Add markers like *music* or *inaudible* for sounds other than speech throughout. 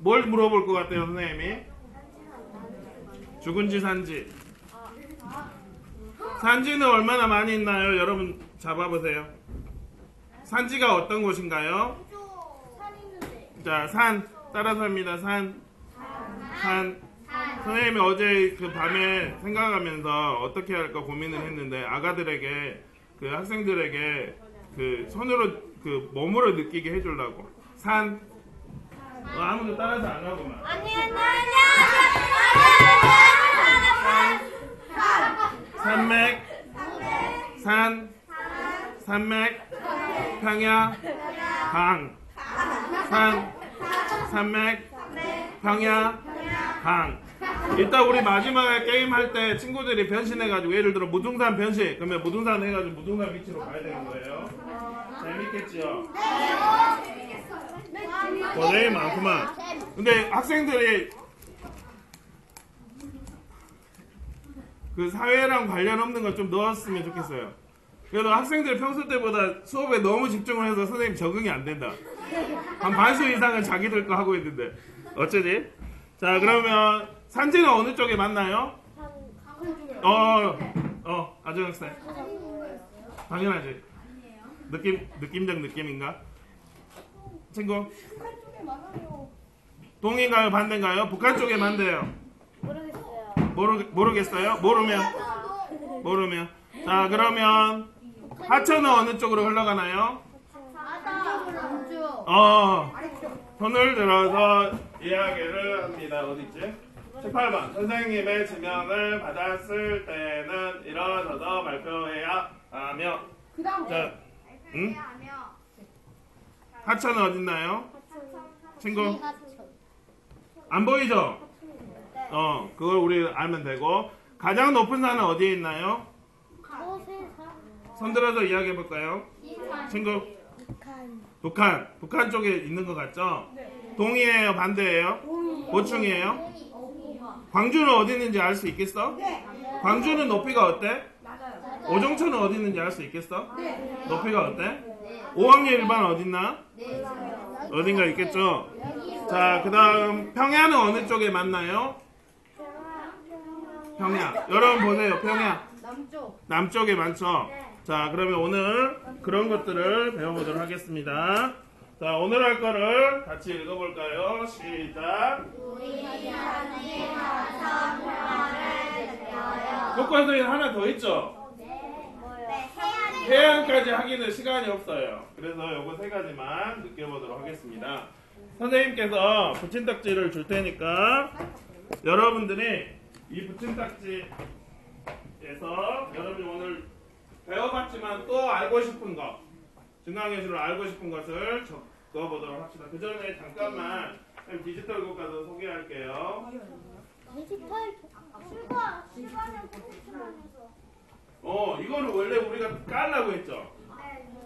뭘 물어볼 것 같아요, 선생님이? 죽은지 산지. 산지는 얼마나 많이 있나요? 여러분 잡아보세요. 산지가 어떤 곳인가요? 자, 산 따라서 합니다. 산, 산. 선생님이 어제 그 밤에 생각하면서 어떻게 할까 고민을 했는데 아가들에게 그 학생들에게 그 손으로 그 몸으로 느끼게 해주려고 산. 어, 아무도 따라서 안 하고만. 산맥, 산, 산맥, 평야, 강, 산, 산맥, 평야, 강. 이따 우리 마지막에 게임 할 때 친구들이 변신해가지고 예를 들어 무등산 변신 그러면 무등산 해가지고 무등산 위치로 가야 되는 거예요. 재밌겠지요? 고생이 많구만. 근데 학생들이 그 사회랑 관련 없는 거좀 넣었으면 좋겠어요. 그래도 학생들 평소 때보다 수업에 너무 집중을 해서 선생님 적응이 안 된다. 한 반수 이상은 자기들 거 하고 있는데 어쩌지? 자 그러면 산지는 어느 쪽에 맞나요? 어, 어, 아주 학생. 당연하지. 느낌, 느낌적 느낌인가? 친구? 동인가요? 반대인가요? 북한 쪽에 맞대요. 모르겠어요. 모르, 모르겠어요? 모르면? 모르면. 자, 그러면 하천은 어느 쪽으로 흘러가나요? 공주. 어, 손을 들어서 이야기를 합니다. 어디있지? 18번. 선생님의 지명을 받았을 때는 일어서서 발표해야 하며. 자, 응? 하천은 어딨나요? 친구? 안 보이죠? 어, 그걸 우리 알면 되고. 가장 높은 산은 어디에 있나요? 손 들어서 이야기해 볼까요? 친구? 북한. 북한 쪽에 있는 것 같죠? 동이에요? 반대예요? 보충이에요? 광주는 어디 있는지 알 수 있겠어? 광주는 높이가 어때? 오종천은 어디 있는지 알 수 있겠어? 높이가 어때? 5학년 1반 어딨나? 어딘가 있겠죠? 자, 그 다음 평야는 어느 쪽에 맞나요? 평야. 여러분 보세요. 평야. 남쪽. 남쪽에 많죠? 자, 그러면 오늘 그런 것들을 배워보도록 하겠습니다. 자, 오늘 할 거를 같이 읽어볼까요? 시작. 교과서에 하나 더 있죠? 해안까지 하기는 시간이 없어요. 그래서 요거 세 가지만 느껴보도록 하겠습니다. 선생님께서 붙임딱지를 줄 테니까 여러분들이 이 붙임딱지에서 여러분이 오늘 배워봤지만 또 알고 싶은 것, 증강예술을 알고 싶은 것을 적어보도록 합시다. 그 전에 잠깐만 디지털 교과서 소개할게요. 디지털 실과 실과는 포토스만해서. 어, 이거는 원래 우리가 깔라고 했죠.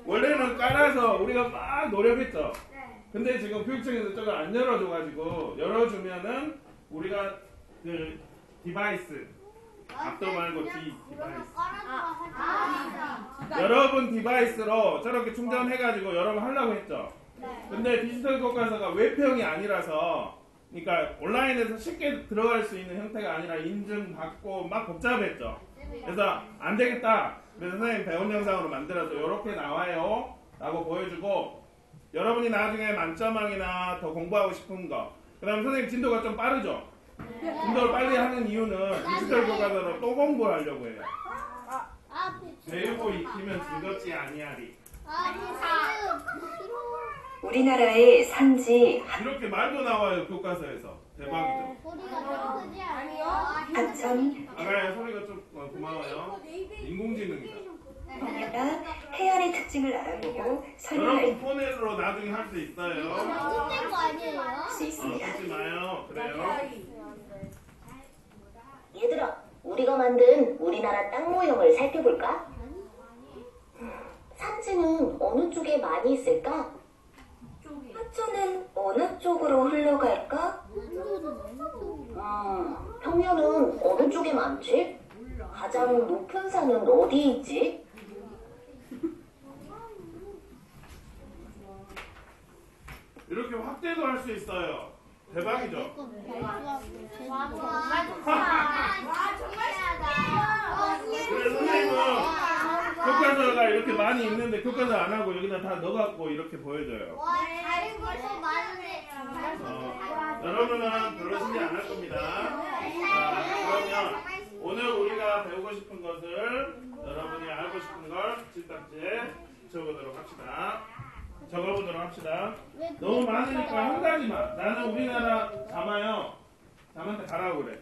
원래는 깔아서 우리가 막 노력했죠. 근데 지금 교육청에서 저걸 안 열어줘가지고 열어주면은 우리가 그 device 앞도 말고 뒤 device 아, 여러분 device로 저렇게 충전해가지고 여러분 하려고 했죠. 근데 디지털 교과서가 웹형이 아니라서 그러니까 온라인에서 쉽게 들어갈 수 있는 형태가 아니라 인증받고 막 복잡했죠. 그래서 안 되겠다. 그래서 선생님 배운 영상으로 만들어서 이렇게 나와요. 라고 보여주고 여러분이 나중에 만점왕이나 더 공부하고 싶은 거. 그 다음에 선생님 진도가 좀 빠르죠. 진도를 빨리 하는 이유는 디지털 교과서로 또 공부를 하려고 해요. 아, 배우고 익히면 즐겁지 아니하리. 우리나라의 산지 이렇게 말도 나와요 교과서에서 대박이죠. 아니요? 하천, 아가야 소리가 좀 어, 고마워요. 인공지능이다. 평야가 해안의 특징을 알아보고 설명할 여러분 폰으로 나중에 할 수 있어요. 거 아니에요? 수 어, 있습니다. 하지 마요. 그래요. 얘들아, 우리가 만든 우리나라 땅 모형을 살펴볼까? 산지는 어느 쪽에 많이 있을까? 하천은 어느 쪽으로 흘러갈까? 음, 평야는 어느 쪽에 많지? 가장 높은 산은 어디에 있지? 이렇게 확대도 할 수 있어요. 대박이죠? 그래 선생님은 교과서가 이렇게 많이 있는데 교과서 안 하고 여기다 다 넣어갖고 이렇게 보여줘요. 어, 여러분은 별로 신경 안 할 겁니다. 자, 그러면 오늘 우리가 배우고 싶은 것을 여러분이 알고 싶은 걸 칠딱지에 적어보도록 합시다. 적어보도록 합시다. 너무 많으니까 한 가지만. 나는 우리나라 자마요. 잠한테 가라고 그래.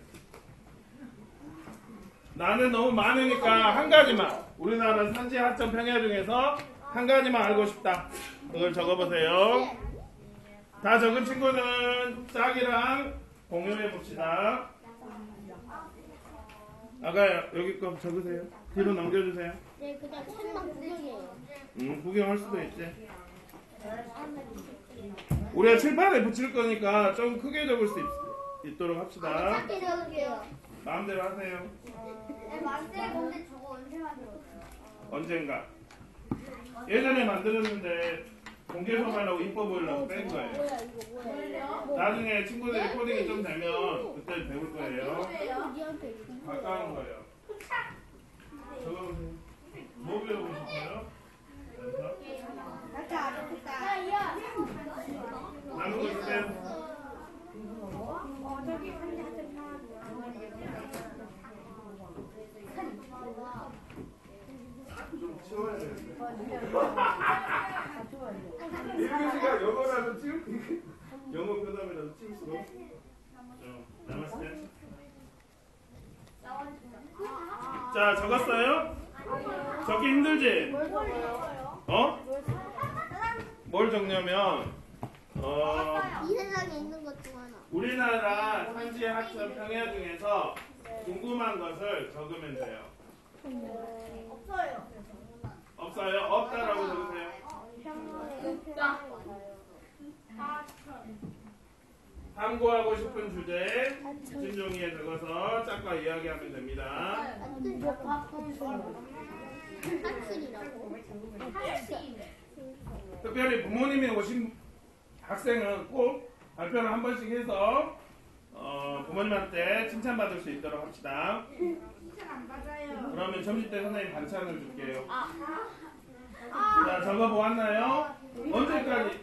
나는 너무 많으니까 한 가지만. 우리나라 산지 하천 평야 중에서 한 가지만 알고 싶다. 그걸 적어보세요. 다 적은 친구는 짝이랑 공유해 봅시다. 아까 여기 거 적으세요. 뒤로 넘겨주세요. 네, 그냥 책만 구경해요. 음, 구경할 수도 있지. 우리가 칠판에 붙일 거니까 좀 크게 적을 수 있, 있도록 합시다. 작게 적을게요. 마음대로 하세요. 네, 만세 근데 저거 언제 만들었어요? 언젠가. 예전에 만들었는데 공개소만하고 이뻐 보이려고 뺀 거예요. 나중에 친구들이 코딩이 좀 되면 그때 배울 거예요. 가까운 거예요. 적어보세요. 뭐 배우고 싶어요? 연서? 야야. 남은 거 있으세요? 좀 치워야 되는데. 1교시가 영어라도 치울 *laughs* 영어 끝나면라도 치울 수가 없어. 좀 남았을 때. 자, 적었어요? 적기 힘들지? 어? 뭘 적냐면 어 이 세상에 있는 것 중 하나. 우리나라 산지 하천 평야 중에서 궁금한 것을 적으면 돼요. 없어요. 없어요? 없다라고 적으세요. 탐구하고 싶은 주제 진종이에 적어서 짝과 이야기하면 됩니다. 특별히 부모님이 오신 학생은 꼭 발표를 한 번씩 해서 어, 부모님한테 칭찬받을 수 있도록 합시다. 그러면 점심 때 선생님 반찬을 줄게요. 자, 적어 보았나요? 언제까지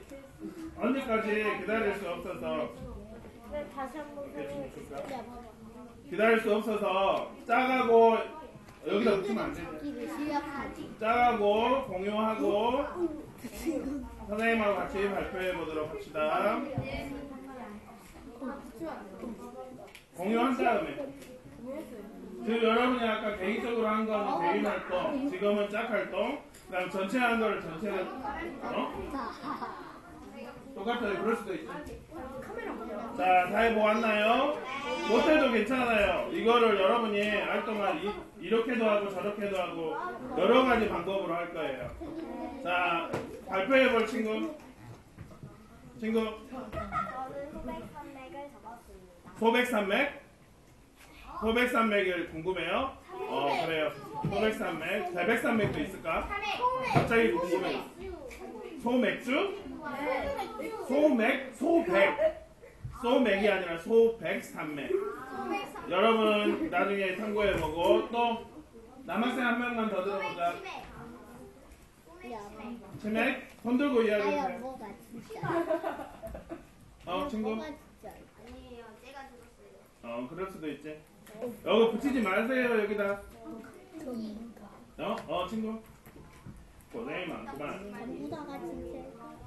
언제까지 기다릴 수 없어서 다시 한번. 기다릴 수 없어서 짝하고 여기다 붙이면 안 시작하지. 짝하고 공유하고 선생님하고 같이 발표해 보도록 합시다. 공유한 다음에 지금 여러분이 아까 개인적으로 한 거는 개인 활동, 지금은 짝 활동, 그다음 전체 한 거를 전체를 어? 똑같아요. 그럴 수도 있죠. 자, 다 해보았나요? 못해도 괜찮아요. 이거를 여러분이 할 동안 이, 이렇게도 하고 저렇게도 하고 여러 가지 방법으로 할 거예요. 자, 발표해 볼 친구. 친구. 소백산맥? 소백산맥을 궁금해요? 어, 그래요. 소백산맥. 대백산맥도 있을까? 갑자기 궁금해. 소맥주? 소맥? 소백. 소맥이 아니라 소백 산맥. 여러분 나중에 참고해 보고 또 남학생 한 명만 더 들어보자. 야, 치맥? 손 들고 이야기해주세요. 뭐가 진짜. 어, 친구? 아니에요, 제가 죽었어요. 어, 그럴 수도 있지. 여기 붙이지 마세요, 여기다. 어? 어, 친구? 고생이 많구만. 진짜.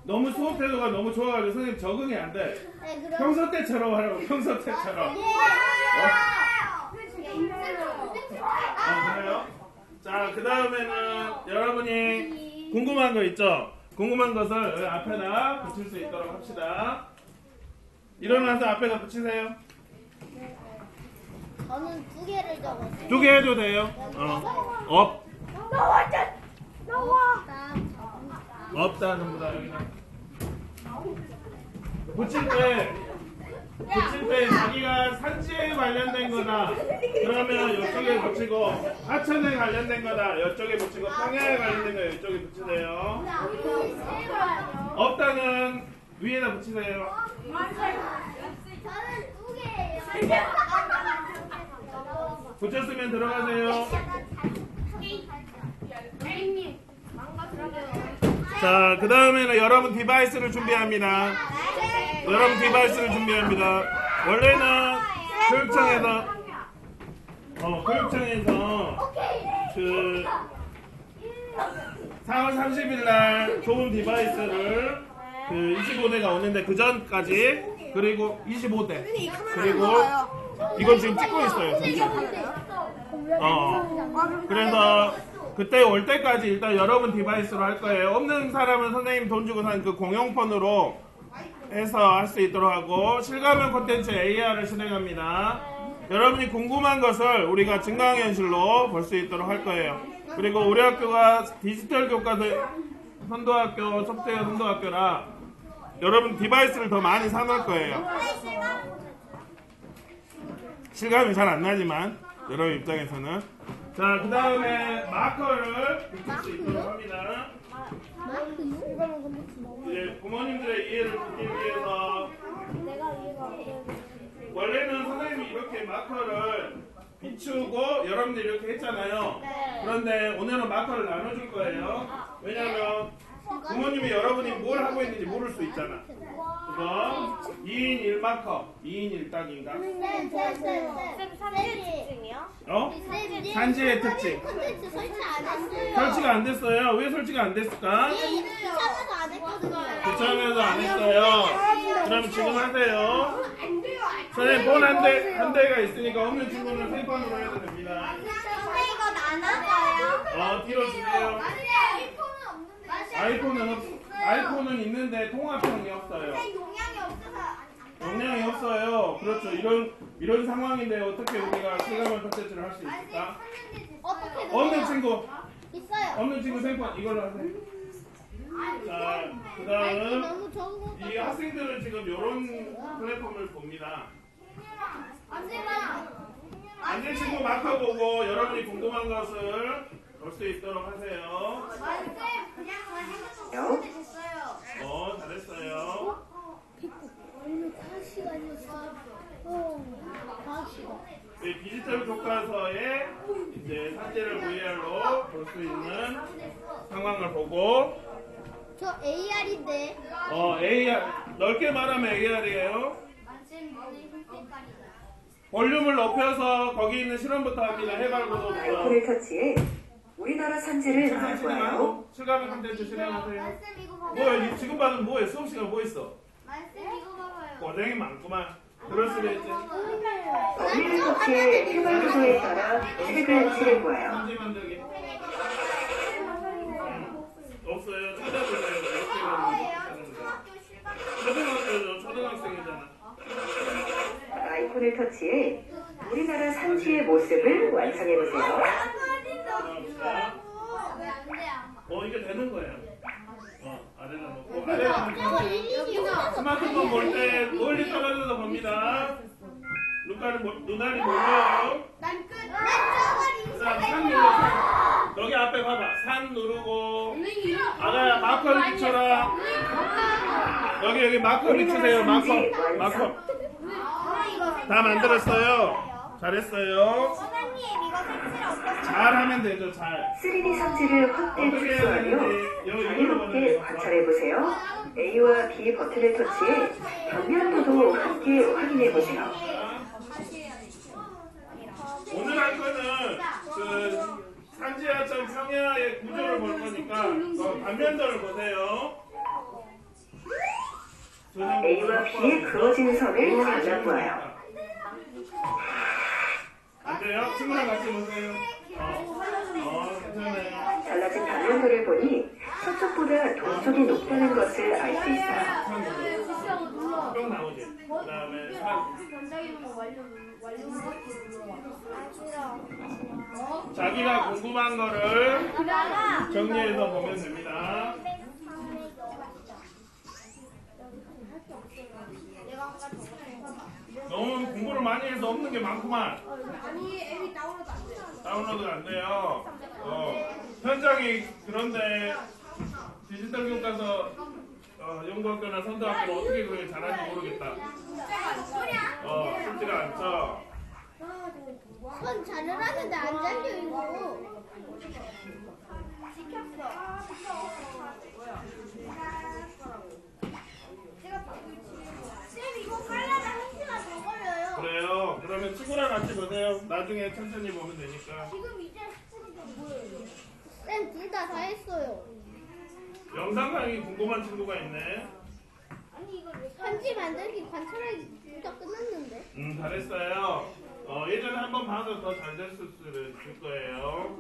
너무 수업 태도가 너무 좋아가지고 선생님 적응이 안 돼. 네, 그럼. 평소 때처럼 하라고, 평소 때처럼. 예. 어, 그래요? 자, 그 다음에는 여러분이 궁금한 거 있죠? 궁금한 것을 여기 앞에다 붙일 수 있도록 합시다. 일어나서 앞에다 붙이세요. 저는 두 개를 적었어요. 두 개 해도 돼요. 어. 업, 나 와. 없다, 전부 다 여기는. 붙일 때, 붙일 때 자기가 산지에 관련된 거다. 그러면 이쪽에 붙이고, 하천에 관련된 거다. 이쪽에 붙이고, 평야에 관련된 거 이쪽에 붙이세요. 없다는 위에다 붙이세요. 붙였으면 들어가세요. 자, 그 다음에는 여러분 device를 준비합니다. 여러분 device를 준비합니다. 원래는 교육청에서 어, 교육청에서 그 4월 30일 날 좋은 device를 그 25대가 오는데 그 전까지 그리고 25대 그리고 이건 지금 찍고 있어요. 어. 그래서 그때 올 때까지 일단 여러분 device로 할 거예요. 없는 사람은 선생님 돈 주고 산 그 공용폰으로 해서 할 수 있도록 하고 실감형 콘텐츠 AR을 진행합니다. 여러분이 궁금한 것을 우리가 증강현실로 볼 수 있도록 할 거예요. 그리고 우리 학교가 디지털 교과서 선도학교, 소프트웨어 선도학교라 여러분 device를 더 많이 사놓을 거예요. 실감이 잘 안 나지만 여러분 입장에서는 자 그 다음에 마커를 붙일 수 있도록 합니다. 이제 부모님들의 이해를 돕기 위해서 원래는 선생님이 이렇게 마커를 비추고 여러분들이 이렇게 했잖아요. 그런데 오늘은 마커를 나눠줄 거예요. 왜냐하면 부모님이 여러분이 뭘 하고 있는지 모를 수 있잖아. 그래서 2인 1마커, 2인 1딱인가? 어? 산지의 특징. 콘텐츠 설치 안 했어요. 설치가 안 됐어요. 왜 설치가 안 됐을까? 귀찮아서 안 했거든요. 귀찮아서 안 했어요. 그럼 지금 하세요. 선생님 폰한 대, 한 대가 있으니까 없는 친구는 세 번으로 해도 됩니다. 거 나눠줘요? 어, 뒤로 주세요. 아이폰은 없는데. 아이폰은 없, 아이폰은 있는데 통합형이 없어요. 용량이 없어서 안 용량이 없어요. 그렇죠. 이런 이런 상황인데 어떻게 우리가 실감을 콘텐츠를 할 수 있을까? 어떻게 없는 친구, 있어요. 없는 친구 생권 이걸로 하세요. 자, 그 다음 너무 적은 이 학생들은 지금 이런 플랫폼을 봅니다. 앉은 친구 마커 보고 여러분이 궁금한 것을 볼 수 있도록 하세요. 어, 잘했어요. 오늘 과학 시간이었어. 어, 과학 시간. 이 디지털 교과서에 이제 산재를 VR로 볼 수 있는 상황을 보고 저 AR인데. 어, AR 넓게 말하면 AR이에요. 볼륨을 높여서 거기 있는 실험부터 합니다. 해발고도부터. 아이폰을 터치해 우리나라 산지를 실감 확보하여 실감의. 말씀 이거 봐봐요. 뭐야? 이- 지금 봐도 뭐해? 수업 시간 뭐 있어? 말씀 이거 봐봐요. 고생이 많구만. 그럴 수도 있지. 범위를 터치해 해발구도에 따라. 편지 만들기. 없어요. 찾아보세요. 이렇게 하는 거. 초등학교죠. 초등학생이잖아. 아이폰을 터치해 우리나라 산지의 모습을 완성해보세요. 어 이게 되는 거야. 어 아래를 놓고 아래를 놓고 스마트폰 볼 때 멀리 떨어져서 봅니다. 눈깔이 몰- 눈알이 몰려요. 그다음 산 눌러. 산. 여기 앞에 봐봐. 산 누르고 아가야 마커를 비춰라. 여기 여기 마커 비추세요. 마커 마커. 다 만들었어요. 잘했어요. 선생님 이거 색칠 어떻게 잘하면 되죠. 잘. 3D 성질을 확대 어떻게 해야 이걸로 자유롭게. 관찰해보세요. A와 B 버튼을 터치해 단면도도 함께 확인해보세요. 오늘 할 거는 그 산지하천 평야의 구조를 볼 거니까 어, 단면도를 보세요. A와 B의 그어진 선을 잘라보아요. 안 돼요? 친구랑 같이 보세요. 어, 어 괜찮아요. 잘라진 단면도를 보니 서쪽보다 동쪽이 높다는 것을 알 수 있어요. 뿅 나오지. 그 다음에 산. 자기가 궁금한 거를 정리해서 보면 됩니다. 너무 공부를 많이 해서 없는 게 많구만. 다운로드가 안 돼요. 어, 현장이 그런데 디지털 교과서 어, 연구학교나 선도학교는 어떻게 그걸 잘하는지 모르겠다. 어, 쉽지가 않죠? 선 자르라는데 안 잘려 이거. 쌤 이거 깔려면 한 시간 더 걸려요. 친구랑 같이 보세요. 나중에 천천히 보면 되니까. 지금 이제 스프가 뭐예요? 쌤둘 다 다 했어요. 영상 강의 궁금한 친구가 있네. 편지 만들기 관찰하기 둘 다 끝났는데. 음, 잘했어요. 어, 예전에 한번 봐서 더잘 됐을 수를 줄 거예요.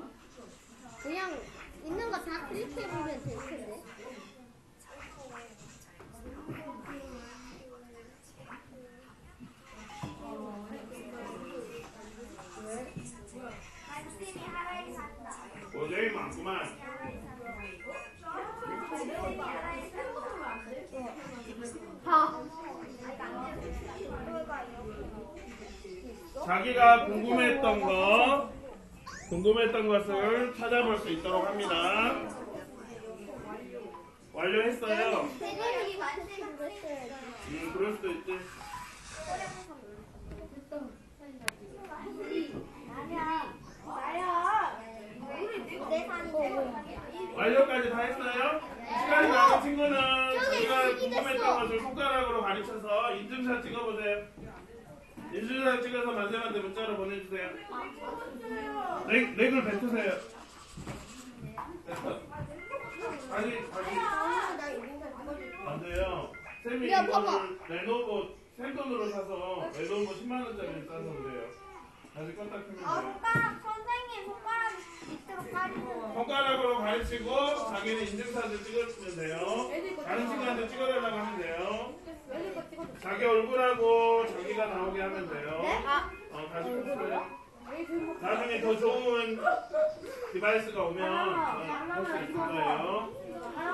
그냥 있는 거 다 클릭해 보면 될 텐데. 자기가 궁금했던 거, 궁금했던 것을 찾아볼 수 있도록 합니다. 완료했어요. 음, 그럴 수도 있지. 완료까지 다 했어요? 시간이 남은 친구는 여기 궁금했던. 것을 손가락으로 가르쳐서 인증샷 찍어보세요. 인증샷 찍어서 만세한테 문자로 보내주세요. 렉, 렉을 뱉으세요. 다시, 다시. 안 돼요. 쌤이 야, 봐봐. 이거를 레노버 생돈으로 사서 레노버 10만원짜리 싸서 그래요. 다시 껐다 켜면 돼요. 손가락 선생님 손가락 밑으로 가리는. 손가락으로 가르치고 자기는 인증사진 찍어주면 돼요. 다른 친구한테 찍어달라고 하면 돼요. 자기 얼굴하고 자기가 나오게 하면 돼요. 어, 다시 껐어요. 나중에 더 좋은 device가 오면 할수 있을 거예요.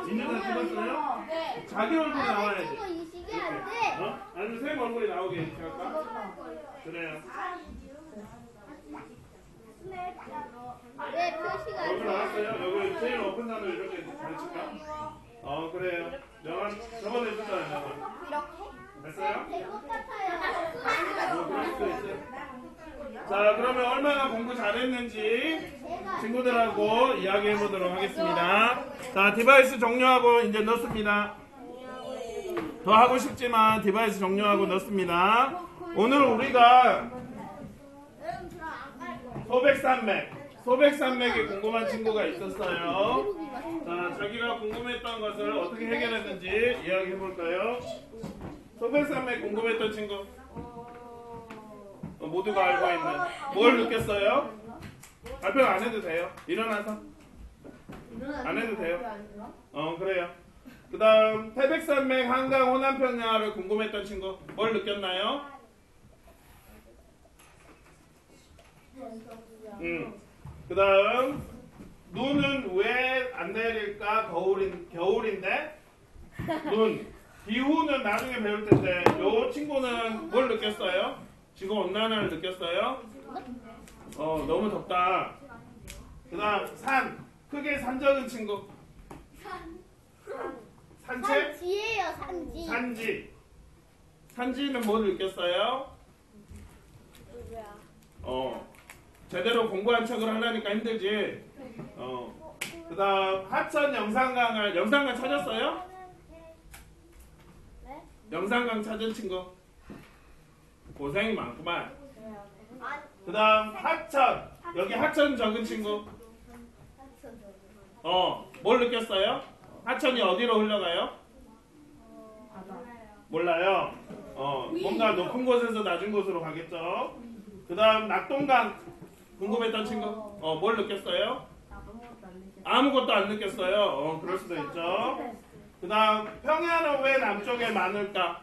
인증샷 찍었어요? 자기 얼굴이 아, 내 나와야지. 친구 인식이 안 돼. 어? 아니면 쌤 얼굴이 나오게 이렇게 할까? 그래요. 왜 표시가 안 얼굴 돼? 나왔어요? 여기 제일 높은 산을 이렇게 가르칠까? 어 그래요. 명한 저번에 했잖아요. 명한. 됐어요? 될것 같아요. 뭐 그럴 수도 있어요. 자 그러면 얼마나 공부 잘했는지 친구들하고 이야기해 보도록 하겠습니다. 자 device 종료하고 이제 넣습니다. 더 하고 싶지만 device 종료하고 넣습니다. 오늘 우리가 소백산맥 소백산맥이 궁금한 친구가 있었어요. 자, 자기가 궁금했던 것을 어떻게 해결했는지 이야기해 볼까요? 소백산맥 궁금했던 친구. 어, 모두가 알고 있는. 뭘 느꼈어요? 발표 안 해도 돼요. 일어나서. 안 해도 돼요. 어, 그래요. 그 다음, 태백산맥, 한강, 호남평야를 궁금했던 친구. 뭘 느꼈나요? 음. 그 다음, 눈은 왜 안 내릴까? 겨울인, 겨울인데? 눈. 기후는 나중에 배울 텐데, 요 친구는 뭘 느꼈어요? 지금 온난화를 느꼈어요? 어, 너무 덥다. 그 다음, 산. 크게 산 적은 친구. 산책? 산지예요 산지. 산지. 산지는 뭘 느꼈어요? 어, 제대로 공부한 척을 하려니까 힘들지. 어. 그 다음, 하천 영상강을, 영상강 찾았어요? 네? 영상강 찾은 친구. 고생이 많구만. 그 다음, 하천. 여기 하천 적은 친구. 어, 뭘 느꼈어요? 하천이 어디로 흘러가요? 몰라요. 어, 뭔가 높은 곳에서 낮은 곳으로 가겠죠. 그 다음, 낙동강. 궁금했던 친구. 어, 뭘 느꼈어요? 아무것도 안 느꼈어요. 어, 그럴 수도 있죠. 그 다음, 평야는 왜 남쪽에 많을까?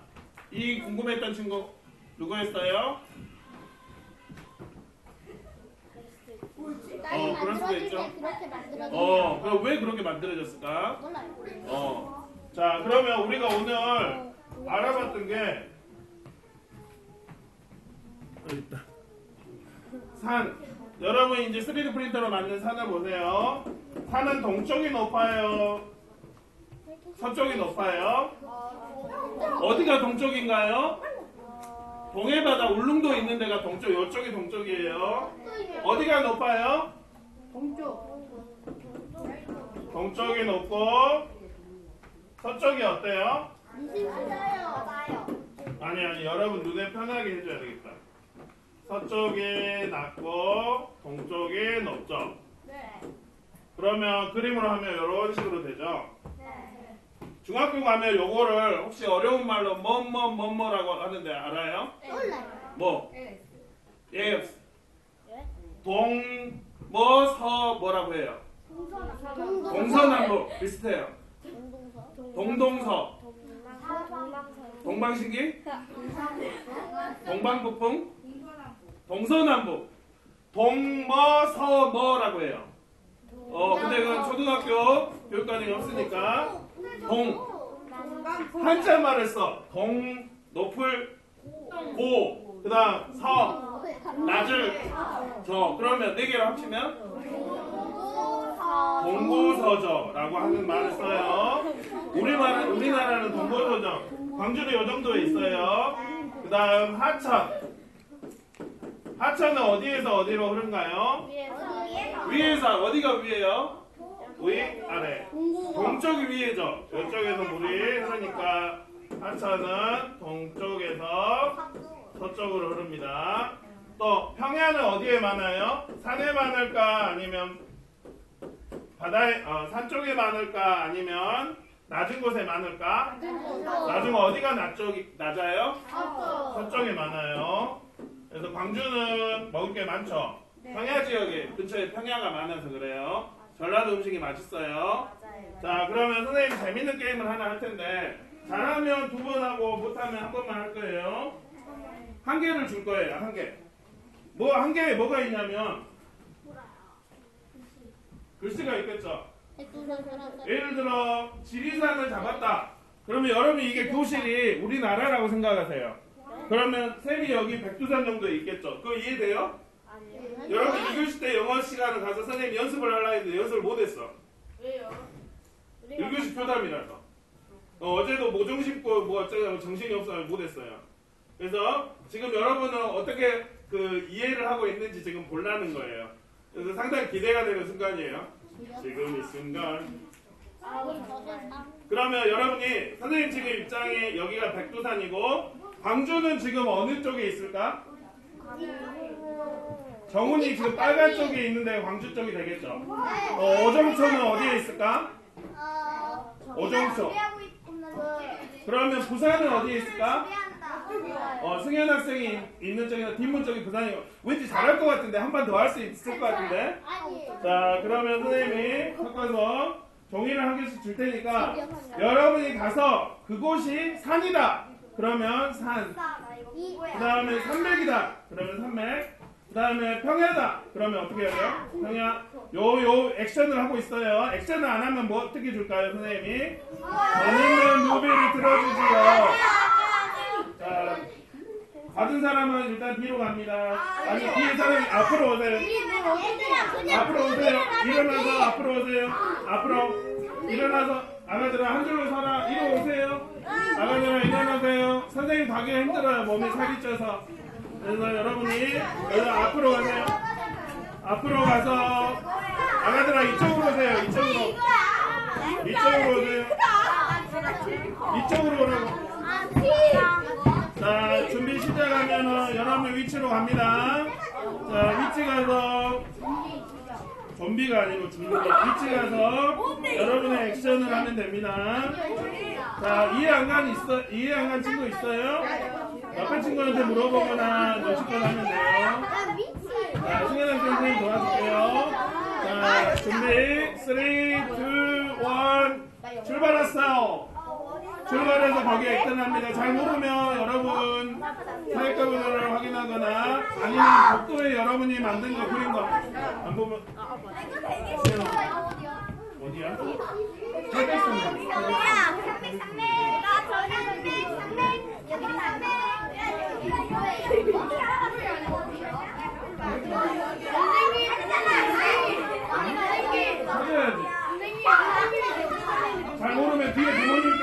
이 궁금했던 친구. 누구였어요? 딸이 어, 그럴 수도 있죠. 어, 그럼 왜 그렇게 만들어졌을까? 어. 자, 그러면 우리가 오늘 알아봤던 게. 산. 여러분 이제 3D 프린터로 만든 산을 보세요. 산은 동쪽이 높아요. 서쪽이 높아요. 어디가 동쪽인가요? 동해 바다 울릉도 있는 데가 동쪽, 이쪽이 동쪽이에요. 어디가 높아요? 동쪽이 높고 서쪽이 어때요? 맞아요. 아니 아니 여러분 눈에 편하게 해줘야 되겠다. 서쪽이 낮고 동쪽이 높죠. 네. 그러면 그림으로 하면 이런 식으로 되죠. 네. 중학교 가면 요거를 혹시 어려운 말로 뭐뭐뭐뭐라고 하는데 알아요? 몰라요. 뭐? 예. 동, 뭐, 서, 뭐라고 해요? 동서남북 비슷해요. 동동서, 동방신기, 동방북풍, 동서남북, 뭐라고 해요. 어, 근데 그건 초등학교 교육과정이 없으니까 동, 한자 말을 써. 동, 높을, 고, 그 다음 서, 낮을, 저. 그러면 네 개를 합치면 동고서저라고 하는 말을 써요. 우리말은 우리나라는 동고서저. 광주도 이 정도에 있어요. 그 다음 하천. 하천은 어디에서 어디로 흐른가요? 위에서 어디가 위에요? 위 아래. 동쪽이 위에죠. 이쪽에서 물이 흐르니까 하천은 동쪽에서 서쪽으로 흐릅니다. 또 평야는 어디에 많아요? 산에 많을까 아니면 바다에 어, 산 쪽에 많을까 아니면 낮은 곳에 많을까? 낮은 거 어디가 낮쪽이 낮아요? 서쪽에 많아요. 그래서 광주는 먹을 게 많죠. 평야 지역에 근처에 평야가 많아서 그래요. 전라도 음식이 맛있어요. 자 그러면 선생님 재밌는 게임을 하나 할 텐데 잘하면 두 번 하고 못하면 한 번만 할 거예요. 한 개를 줄 거예요. 한 개. 뭐 한 개에 뭐가 있냐면 글씨가 있겠죠. 예를 들어 지리산을 잡았다. 그러면 여러분이 이게 교실이 우리나라라고 생각하세요. 그러면 쌤이 여기 백두산 정도에 있겠죠. 그거 이해돼요? 여러분 2교시 때 영어 시간을 가서 선생님 연습을 하려 했는데 연습을 못했어. 왜요? 1교시 표담이라서. 어, 제도 모종 씹고 뭐 어쩌고 정신이 없어서 못했어요. 그래서 지금 여러분은 어떻게 그 이해를 하고 있는지 지금 보려는 거예요. 그래서 상당히 기대가 되는 순간이에요. 지금 이 순간. 그러면 여러분이 선생님 지금 입장이 여기가 백두산이고 광주는 지금 어느 쪽에 있을까? 정훈이 지금 빨간 쪽에 있는데 광주 쪽이 되겠죠. 어, 오정초는 어디에 있을까? 오정초. 그러면 부산은 어디에 있을까? 어, 승현 학생이 있는 쪽이나 뒷문 쪽이 부산이 왠지 잘할 것 같은데 한 번 더 할 수 있을 것 같은데. 자, 그러면 선생님이 섞어서 종이를 한 개씩 줄 테니까 여러분이 가서 그곳이 산이다. 그러면 산. 그 다음에 산맥이다. 그러면 산맥. 그 다음에 평야다. 그러면 어떻게 해야 돼요? 평야. 요, 요 액션을 하고 있어요. 액션을 안 하면 뭐 어떻게 줄까요, 선생님이? 재밌는 무비를 들어주지요. 자, 받은 사람은 일단 뒤로 갑니다. 아니, 뒤에 사람이 앞으로 오세요. 앞으로 오세요. 일어나서 앞으로 오세요. 앞으로. 일어나서. 아가들아, 한 줄로 서라. 이리 오세요. 아가들아, 일어나세요. 선생님 가기 힘들어요. 몸이 살이 쪄서. 그래서 여러분이 여기 앞으로 가세요. 앞으로 가서. 아가들아, 이쪽으로 오세요. 이쪽으로. 이쪽으로 오세요. 이쪽으로 오라고. 자, 준비 시작하면은 여러분 위치로 갑니다. 자, 위치 가서 좀비가 아니고 준비. 위치 가서 여러분의 액션을 하면 됩니다. 자, 이해 안 간 있어? 이해 안 간 친구 있어요? 옆에 친구한테 물어보거나 노시거나 하면 돼요. 자, 승현한 선생님 도와줄게요. 자, 준비. 3, 2, 1. 출발했어요. 출발해서 거기에 액션합니다. 잘 모르면 여러분 사회과 번호를 확인하거나 아니면 복도에 여러분이 만든 거 그린 거안 보면 어디야? 탈백선이야. 찾아야지. 잘 모르면 뒤에 부모님께